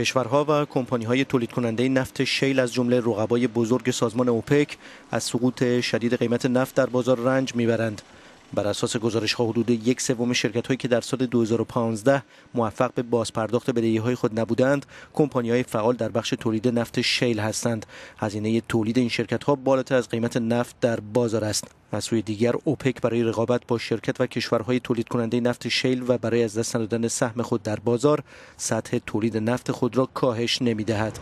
کشورها و کمپانی‌های تولید کننده نفت شیل از جمله رقبای بزرگ سازمان اوپک از سقوط شدید قیمت نفت در بازار رنج می‌برند. بر اساس گزارش ها حدود یک سوم شرکت هایی که در سال 2015 موفق به بازپرداخت بدهی های خود نبودند کمپانی های فعال در بخش تولید نفت شیل هستند هزینه تولید این شرکت ها بالاتر از قیمت نفت در بازار است از سوی دیگر اوپک برای رقابت با شرکت و کشورهای تولید کننده نفت شیل و برای از دست ندادن سهم خود در بازار سطح تولید نفت خود را کاهش نمی دهد.